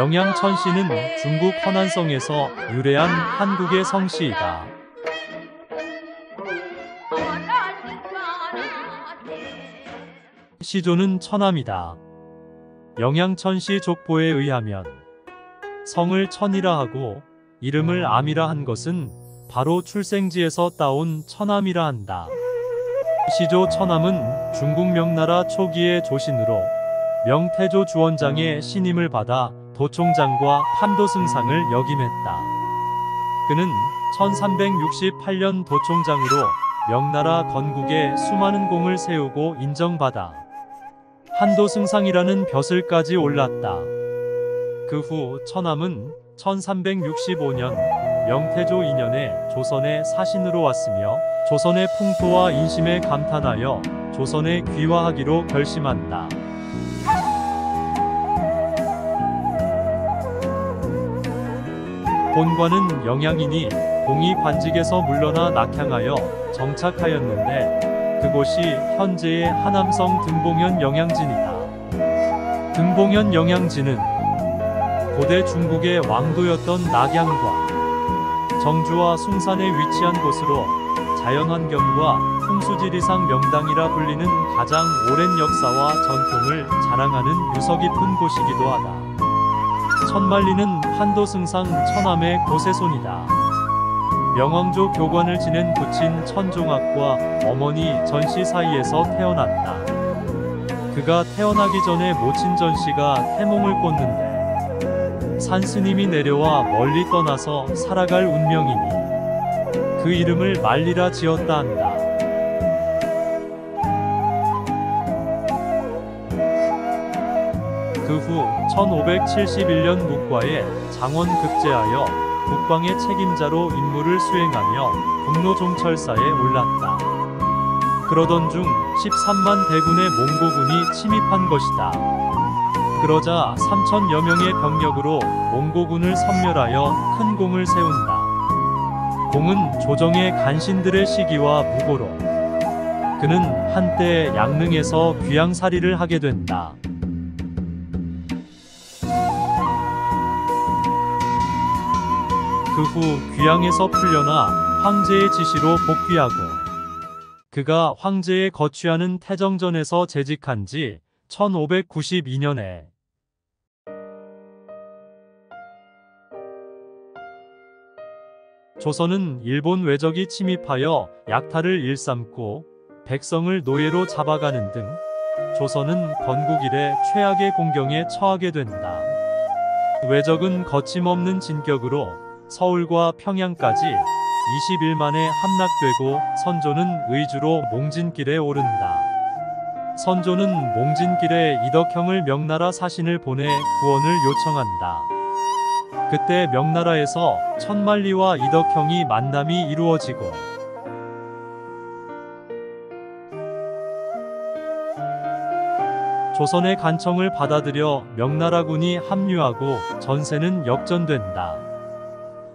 영양천시는 중국 허난성에서 유래한 한국의 성시이다. 시조는 천암이다. 영양천시 족보에 의하면 성을 천이라 하고 이름을 암이라 한 것은 바로 출생지에서 따온 천암이라 한다. 시조 천암은 중국 명나라 초기의 조신으로 명태조 주원장의 신임을 받아 도총장과 판도승상을 역임했다. 그는 1368년 도총장으로 명나라 건국에 수많은 공을 세우고 인정받아 한도승상이라는 벼슬까지 올랐다. 그 후 천암은 1365년 명태조 2년에 조선의 사신으로 왔으며 조선의 풍토와 인심에 감탄하여 조선에 귀화하기로 결심한다. 본관은 영양이니 공이 관직에서 물러나 낙향하여 정착하였는데 그곳이 현재의 하남성 등봉현 영양진이다. 등봉현 영양진은 고대 중국의 왕도였던 낙양과 정주와 숭산에 위치한 곳으로 자연환경과 풍수지리상 명당이라 불리는 가장 오랜 역사와 전통을 자랑하는 유서 깊은 곳이기도 하다. 천만리는 판도승상 천암의 고세손이다. 명왕조 교관을 지낸 부친 천종학과 어머니 전씨 사이에서 태어났다. 그가 태어나기 전에 모친 전씨가 태몽을 꿨는데 산스님이 내려와 멀리 떠나서 살아갈 운명이니 그 이름을 말리라 지었다 한다. 그 후 1571년 묵과에 장원 급제하여 국방의 책임자로 임무를 수행하며 북로 종철사에 올랐다. 그러던 중 13만 대군의 몽고군이 침입한 것이다. 그러자 3천여 명의 병력으로 몽고군을 섬멸하여 큰 공을 세운다. 공은 조정의 간신들의 시기와 무고로 그는 한때 양릉에서 귀양살이를 하게 된다. 그 후 귀양에서 풀려나 황제의 지시로 복귀하고 그가 황제에 거취하는 태정전에서 재직한 지 1592년에 조선은 일본 외적이 침입하여 약탈을 일삼고 백성을 노예로 잡아가는 등 조선은 건국 이래 최악의 공경에 처하게 된다. 외적은 거침없는 진격으로 서울과 평양까지 20일 만에 함락되고 선조는 의주로 몽진길에 오른다. 선조는 몽진길에 이덕형을 명나라 사신을 보내 구원을 요청한다. 그때 명나라에서 천만리와 이덕형이 만남이 이루어지고 조선의 간청을 받아들여 명나라군이 합류하고 전세는 역전된다.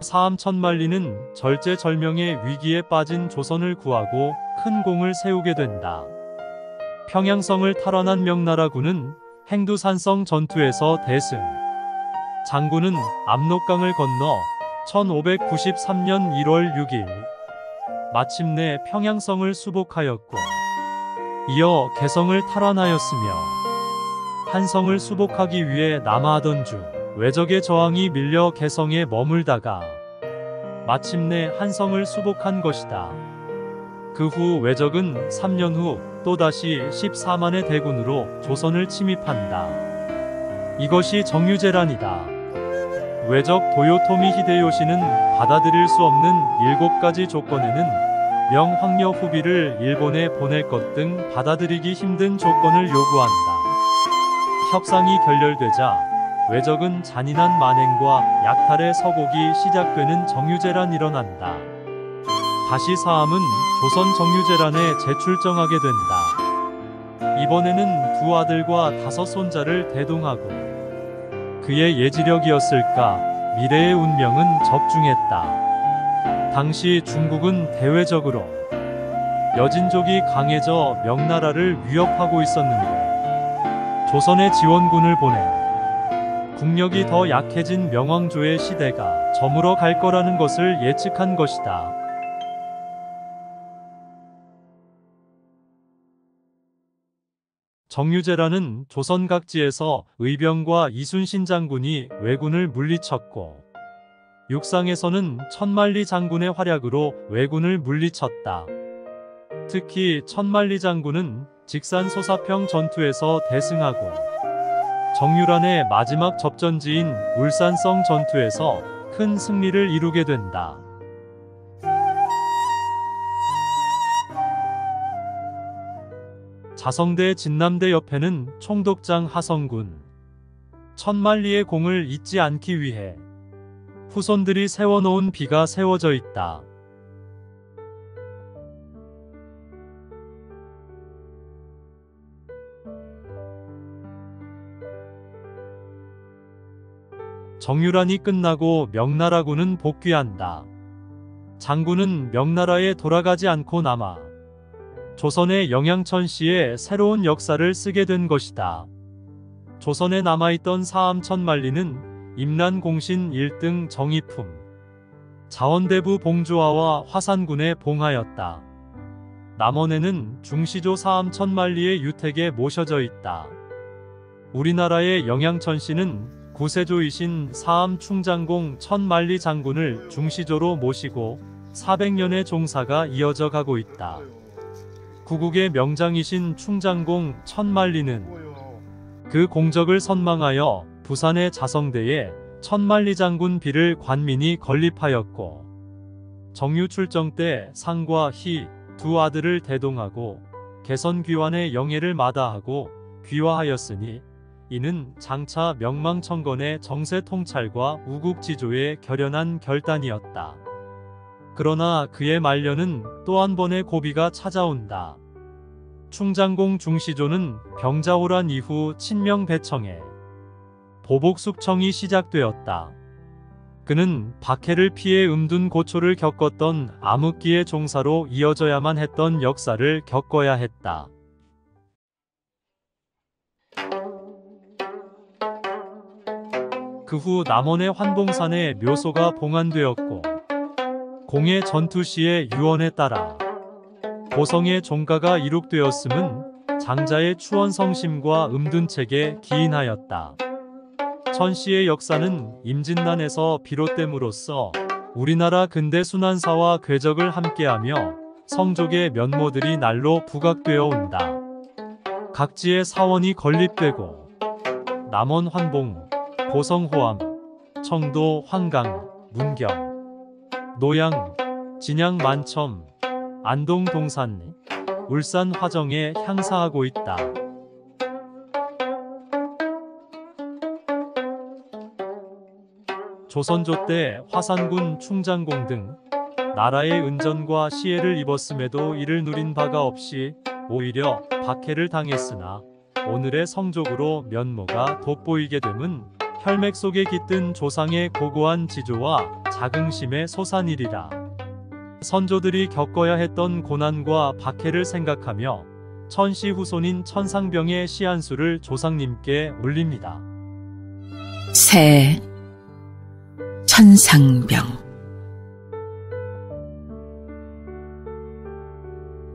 사암 천만리는 절제절명의 위기에 빠진 조선을 구하고 큰 공을 세우게 된다. 평양성을 탈환한 명나라군은 행두산성 전투에서 대승. 장군은 압록강을 건너 1593년 1월 6일 마침내 평양성을 수복하였고 이어 개성을 탈환하였으며 한성을 수복하기 위해 남하하던 중 외적의 저항이 밀려 개성에 머물다가 마침내 한성을 수복한 것이다. 그 후 외적은 3년 후 또다시 14만의 대군으로 조선을 침입한다. 이것이 정유재란이다. 외적 도요토미 히데요시는 받아들일 수 없는 일곱 가지 조건에는 명황녀 후비를 일본에 보낼 것 등 받아들이기 힘든 조건을 요구한다. 협상이 결렬되자 외적은 잔인한 만행과 약탈의 서곡이 시작되는 정유재란 일어난다. 다시 사암은 조선 정유재란에 재출정하게 된다. 이번에는 두 아들과 다섯 손자를 대동하고 그의 예지력이었을까 미래의 운명은 적중했다. 당시 중국은 대외적으로 여진족이 강해져 명나라를 위협하고 있었는데 조선의 지원군을 보내 국력이 더 약해진 명왕조의 시대가 저물어 갈 거라는 것을 예측한 것이다. 정유재라는 조선 각지에서 의병과 이순신 장군이 왜군을 물리쳤고 육상에서는 천만리 장군의 활약으로 왜군을 물리쳤다. 특히 천만리 장군은 직산 소사평 전투에서 대승하고 정유란의 마지막 접전지인 울산성 전투에서 큰 승리를 이루게 된다. 자성대 진남대 옆에는 총독장 하성군. 천만리의 공을 잊지 않기 위해 후손들이 세워놓은 비가 세워져 있다. 정유란이 끝나고 명나라군은 복귀한다. 장군은 명나라에 돌아가지 않고 남아 조선의 영양천시에 새로운 역사를 쓰게 된 것이다. 조선에 남아있던 사암천만리는 임란공신 1등 정의품, 자원대부 봉조아와 화산군의 봉하였다. 남원에는 중시조 사암천만리의 유택에 모셔져 있다. 우리나라의 영양천시는 구세조이신 사암 충장공 천만리 장군을 중시조로 모시고 400년의 종사가 이어져 가고 있다. 구국의 명장이신 충장공 천만리는 그 공적을 선망하여 부산의 자성대에 천만리 장군 비를 관민이 건립하였고 정유 출정 때 상과 희 두 아들을 대동하고 개선 귀환의 영예를 마다하고 귀화하였으니 이는 장차 명망천건의 정세 통찰과 우국지조의 결연한 결단이었다. 그러나 그의 말년은 또 한 번의 고비가 찾아온다. 충장공 중시조는 병자호란 이후 친명배청에 보복숙청이 시작되었다. 그는 박해를 피해 음둔 고초를 겪었던 암흑기의 종사로 이어져야만 했던 역사를 겪어야 했다. 그 후 남원의 환봉산에 묘소가 봉안되었고 공의 전투 시의 유언에 따라 고성의 종가가 이룩되었음은 장자의 추원 성심과 음둔책에 기인하였다. 천시의 역사는 임진난에서 비롯됨으로써 우리나라 근대 순환사와 궤적을 함께하며 성족의 면모들이 날로 부각되어 온다. 각지의 사원이 건립되고 남원 환봉, 고성호암, 청도 황강, 문경, 노양, 진양 만첨, 안동 동산, 울산 화정에 향사하고 있다. 조선조 때 화산군 충장공 등 나라의 은전과 시해를 입었음에도 이를 누린 바가 없이 오히려 박해를 당했으나 오늘의 성적으로 면모가 돋보이게 됨은 혈맥 속에 깃든 조상의 고고한 지조와 자긍심의 소산이리라. 선조들이 겪어야 했던 고난과 박해를 생각하며 천시 후손인 천상병의 시한수를 조상님께 올립니다. 새 천상병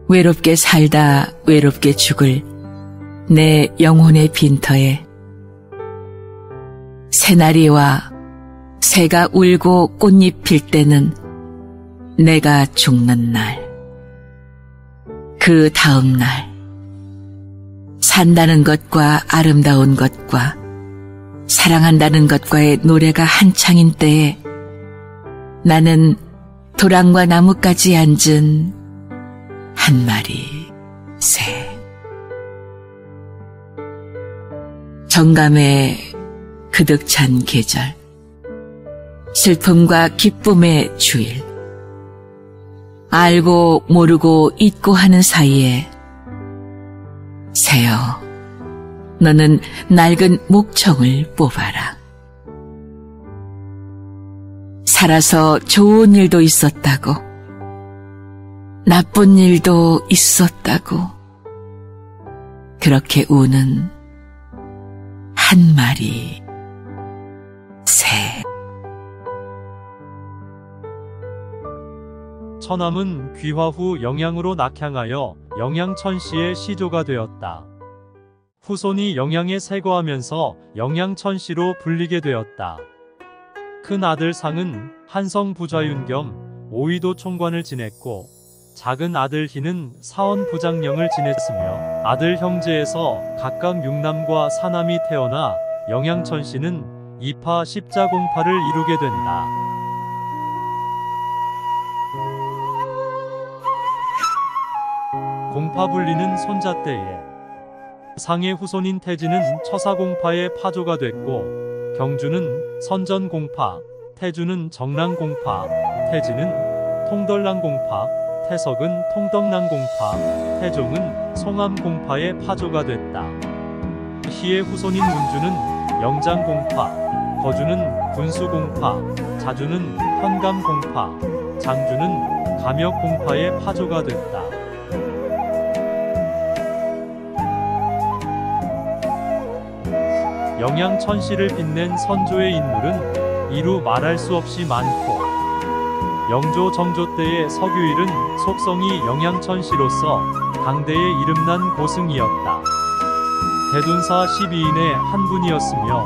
외롭게 살다 외롭게 죽을 내 영혼의 빈터에 새나리와 새가 울고 꽃잎 필 때는 내가 죽는 날. 그 다음 날. 산다는 것과 아름다운 것과 사랑한다는 것과의 노래가 한창인 때에 나는 도랑과 나뭇가지 앉은 한 마리 새. 정감에 그득 찬 계절, 슬픔과 기쁨의 주일, 알고 모르고 잊고 하는 사이에 새여 너는 낡은 목청을 뽑아라. 살아서 좋은 일도 있었다고 나쁜 일도 있었다고 그렇게 우는 한 마리 새. 처남은 귀화 후 영양으로 낙향하여 영양천씨의 시조가 되었다. 후손이 영양에 세거하면서 영양천씨로 불리게 되었다. 큰 아들 상은 한성 부좌윤 겸 오이도 총관을 지냈고 작은 아들 희는 사원 부장령을 지냈으며 아들 형제에서 각각 육남과 사남이 태어나 영양천씨는 이파 십자공파를 이루게 된다. 공파 불리는 손자 때에 상의 후손인 태지는 처사공파의 파조가 됐고 경주는 선전공파, 태주는 정랑공파, 태지는 통덜랑공파, 태석은 통덕랑공파, 태종은 송암공파의 파조가 됐다. 희의 후손인 문주는 영장공파, 거주는 군수공파, 자주는 현감공파, 장주는 감역공파의 파조가 됐다. 영양천씨를 빛낸 선조의 인물은 이루 말할 수 없이 많고 영조 정조 때의 서규일은 속성이 영양천씨로서 당대의 이름난 고승이었다. 대둔사 12인의 한 분이었으며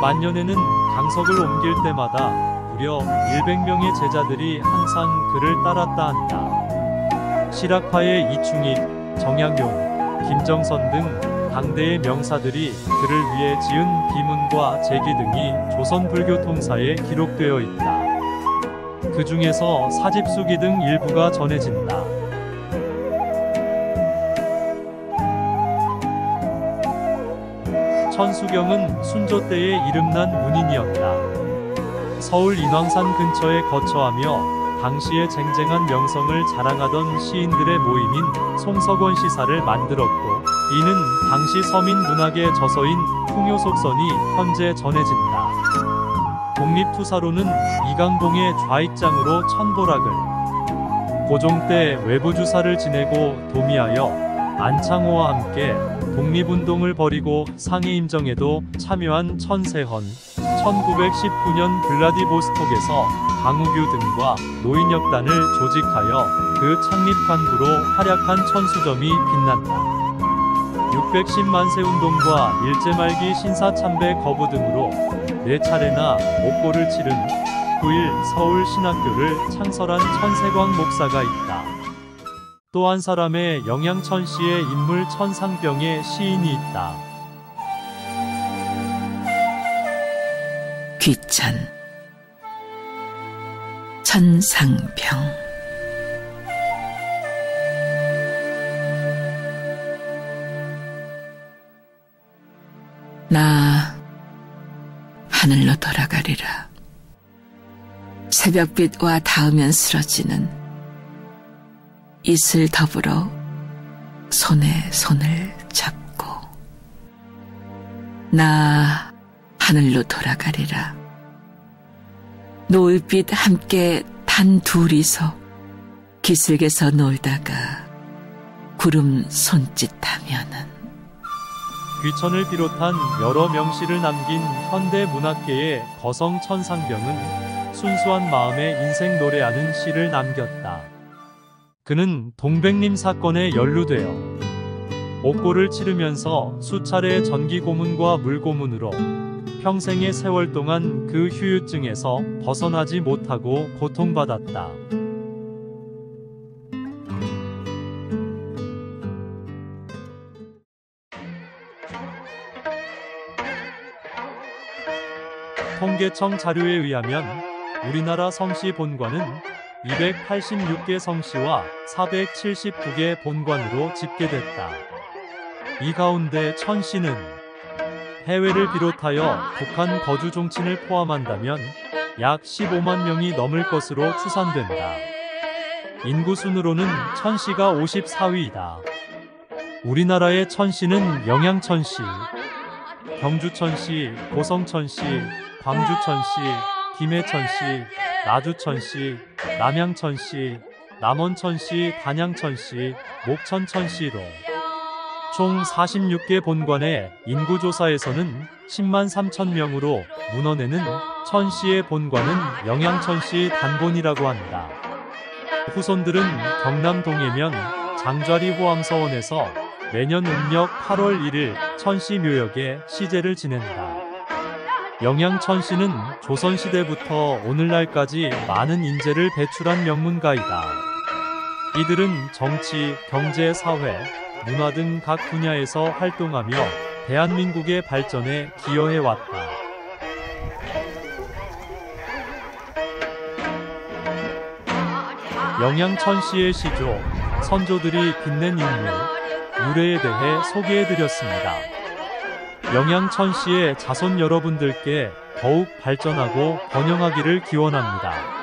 만년에는 강석을 옮길 때마다 무려 100명의 제자들이 항상 그를 따랐다 한다. 실학파의 이충익, 정약용, 김정선 등 당대의 명사들이 그를 위해 지은 비문과 제기 등이 조선 불교 통사에 기록되어 있다. 그 중에서 사집수기 등 일부가 전해진다. 천수경은 순조 때의 이름난 문인이었다. 서울 인왕산 근처에 거처하며 당시의 쟁쟁한 명성을 자랑하던 시인들의 모임인 송석원 시사를 만들었고 이는 당시 서민 문학의 저서인 풍요속선이 현재 전해진다. 독립투사로는 이강봉의 좌익장으로 천보락을 고종 때 외부주사를 지내고 도미하여 안창호와 함께 독립운동을 벌이고 상해임정에도 참여한 천세헌 1919년 블라디보스톡에서 강우규 등과 노인혁단을 조직하여 그 창립 간부로 활약한 천수점이 빛난다. 610만세 운동과 일제말기 신사 참배 거부 등으로 네 차례나 옥고를 치른 9일 서울 신학교를 창설한 천세광 목사가 있다. 또한 사람의 영양천씨의 인물 천상병의 시인이 있다. 귀천 천상병. 나 하늘로 돌아가리라. 새벽빛과 닿으면 쓰러지는 이슬 더불어 손에 손을 잡고 나 하늘로 돌아가리라. 노을빛 함께 단 둘이서 기슭에서 놀다가 구름 손짓하면은 귀천을 비롯한 여러 명시를 남긴 현대 문학계의 거성 천상병은 순수한 마음의 인생 노래하는 시를 남겼다. 그는 동백림 사건에 연루되어 옥고를 치르면서 수차례의 전기 고문과 물 고문으로 평생의 세월 동안 그 휴유증에서 벗어나지 못하고 고통받았다. 통계청 자료에 의하면 우리나라 성씨 본관은 286개 성씨와 479개 본관으로 집계됐다. 이 가운데 천씨는 해외를 비롯하여 북한 거주 종친을 포함한다면 약 15만 명이 넘을 것으로 추산된다. 인구 순으로는 천시가 54위이다. 우리나라의 천시는 영양천시, 경주천시, 고성천시, 광주천시, 김해천시, 나주천시, 남양천시, 남원천시, 단양천시, 목천천시로 총 46개 본관의 인구조사에서는 10만 3천 명으로 문헌에는 천시의 본관은 영양천시 단본이라고 한다. 후손들은 경남 동해면 장좌리 호암서원에서 매년 음력 8월 1일 천시 묘역에 시제를 지낸다. 영양천시는 조선시대부터 오늘날까지 많은 인재를 배출한 명문가이다. 이들은 정치, 경제, 사회, 문화 등 각 분야에서 활동하며 대한민국의 발전에 기여해왔다. 영양천시의 시조, 선조들이 빛낸 인물, 유래에 대해 소개해드렸습니다. 영양천시의 자손 여러분들께 더욱 발전하고 번영하기를 기원합니다.